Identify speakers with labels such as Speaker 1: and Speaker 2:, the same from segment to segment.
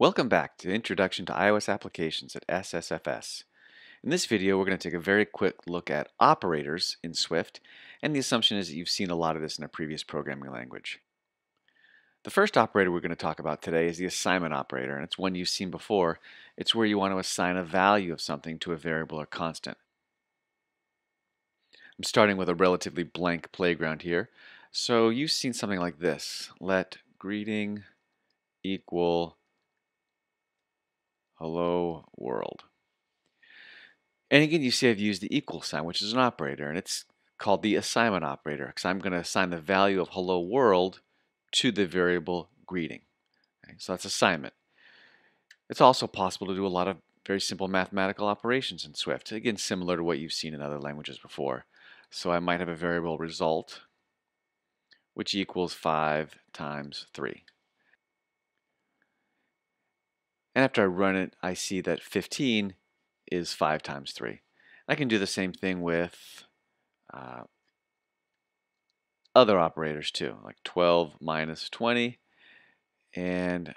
Speaker 1: Welcome back to Introduction to iOS Applications at SSFS. In this video, we're going to take a very quick look at operators in Swift, and the assumption is that you've seen a lot of this in a previous programming language. The first operator we're going to talk about today is the assignment operator, and it's one you've seen before. It's where you want to assign a value of something to a variable or constant. I'm starting with a relatively blank playground here. So you've seen something like this. Let greeting equal hello world. And again, you see I've used the equal sign, which is an operator, and it's called the assignment operator because I'm going to assign the value of hello world to the variable greeting. Okay, so that's assignment. It's also possible to do a lot of very simple mathematical operations in Swift, again, similar to what you've seen in other languages before. So I might have a variable result, which equals 5 times 3. And after I run it, I see that 15 is 5 times 3. I can do the same thing with uh, other operators too, like 12 minus 20, and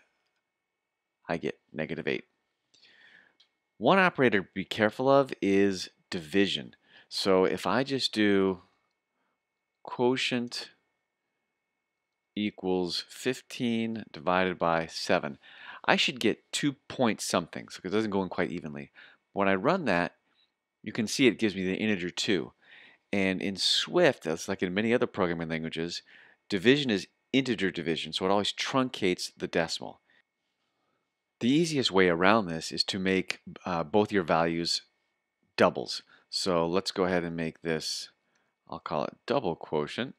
Speaker 1: I get negative 8. One operator to be careful of is division. So if I just do quotient equals 15 divided by 7, I should get 2 point something, so it doesn't go in quite evenly. When I run that, you can see it gives me the integer 2. And in Swift, as like in many other programming languages, division is integer division, so it always truncates the decimal. The easiest way around this is to make uh, both your values doubles. So let's go ahead and make this, I'll call it double quotient,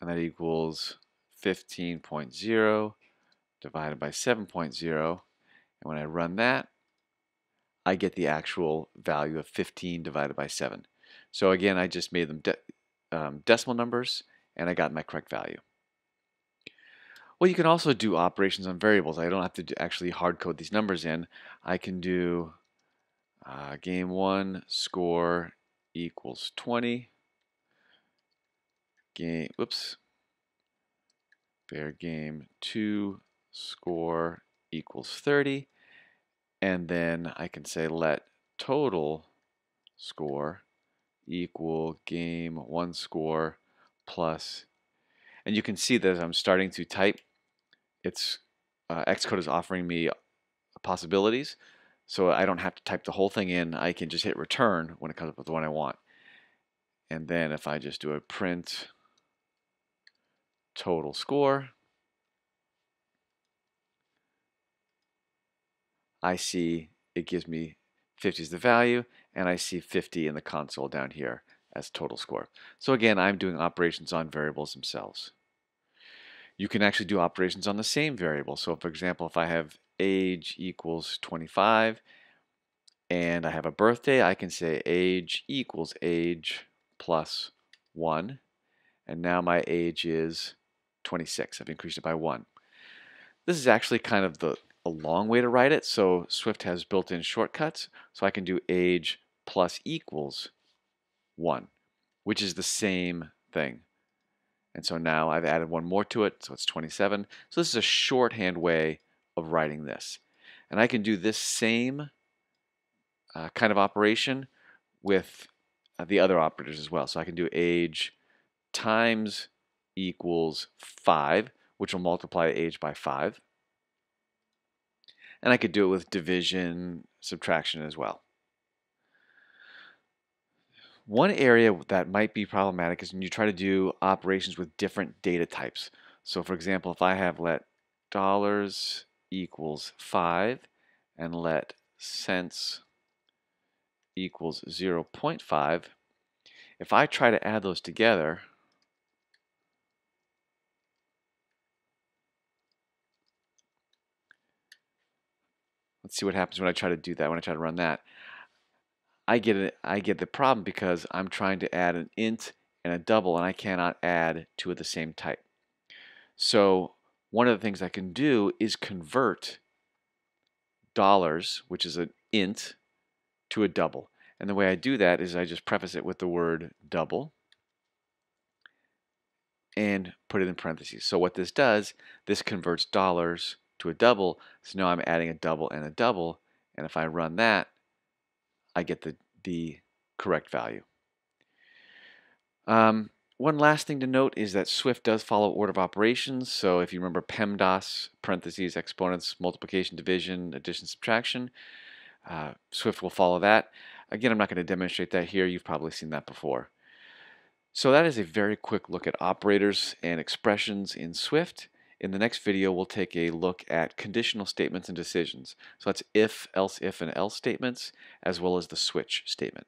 Speaker 1: and that equals 15.0 divided by 7.0. And when I run that, I get the actual value of 15 divided by 7. So again, I just made them de um, decimal numbers, and I got my correct value. Well, you can also do operations on variables. I don't have to actually hard code these numbers in. I can do uh, game one score equals 20. Game, whoops. Fair game two score equals 30. And then I can say let total score equal game one score plus. And you can see that as I'm starting to type, it's uh, Xcode is offering me possibilities. So I don't have to type the whole thing in. I can just hit return when it comes up with the one I want. And then if I just do a print total score, I see it gives me 50 is the value, and I see 50 in the console down here as total score. So again, I'm doing operations on variables themselves. You can actually do operations on the same variable. So for example, if I have age equals 25 and I have a birthday, I can say age equals age plus 1. And now my age is 26. I've increased it by 1. This is actually kind of the a long way to write it. So Swift has built-in shortcuts. So I can do age plus equals 1, which is the same thing. And so now I've added one more to it, so it's 27. So this is a shorthand way of writing this. And I can do this same uh, kind of operation with uh, the other operators as well. So I can do age times equals 5, which will multiply age by 5. And I could do it with division, subtraction as well. One area that might be problematic is when you try to do operations with different data types. So for example, if I have let dollars equals 5 and let cents equals 0.5, if I try to add those together, Let's see what happens when I try to do that, when I try to run that. I get it, I get the problem because I'm trying to add an int and a double and I cannot add two of the same type. So one of the things I can do is convert dollars, which is an int, to a double. And the way I do that is I just preface it with the word double and put it in parentheses. So what this does, this converts dollars to a double. So now I'm adding a double and a double. And if I run that, I get the, the correct value. Um, one last thing to note is that Swift does follow order of operations. So if you remember PEMDAS, parentheses, exponents, multiplication, division, addition, subtraction, uh, Swift will follow that. Again, I'm not going to demonstrate that here. You've probably seen that before. So that is a very quick look at operators and expressions in Swift. In the next video, we'll take a look at conditional statements and decisions. So that's if, else if, and else statements, as well as the switch statement.